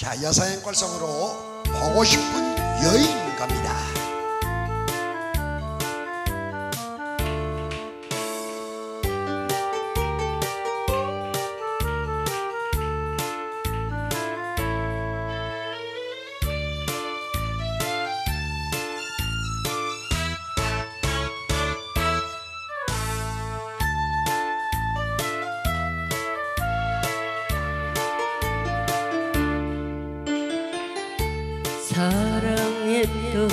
자 여사행골성으로 보고 싶은 여인 갑니다 사랑했던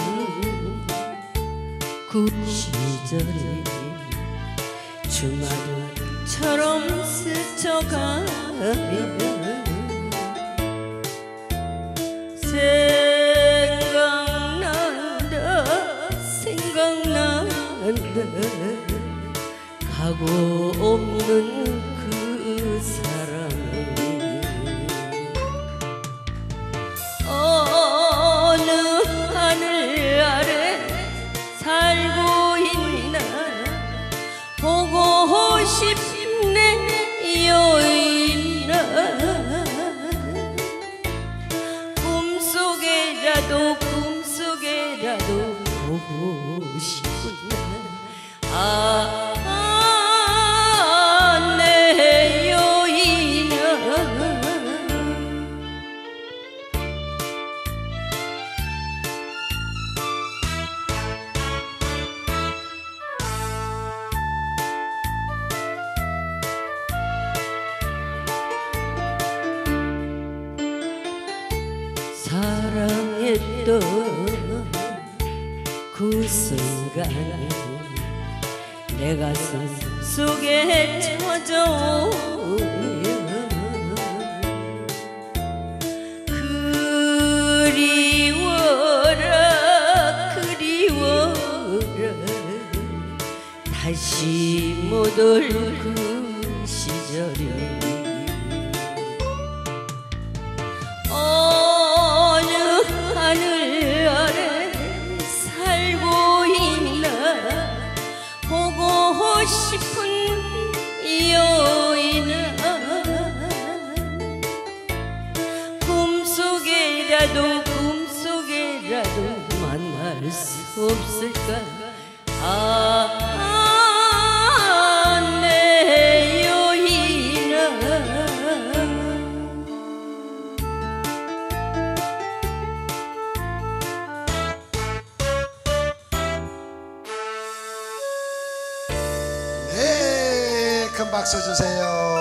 그 시절이 주말처럼 스쳐가면 생각난다 생각난다. 가고 없는 싶네 여인아. 꿈속에라도 꿈속에라도 보고 싶구나 아, 아, 했던 그 순간에 내 가슴 속에 터져오며 그리워라 그리워라 다시 못 올 그 시절이 싶은 여인아 꿈속에라도 꿈속에라도 만날 수 없을까? 아, 아, 박수 주세요.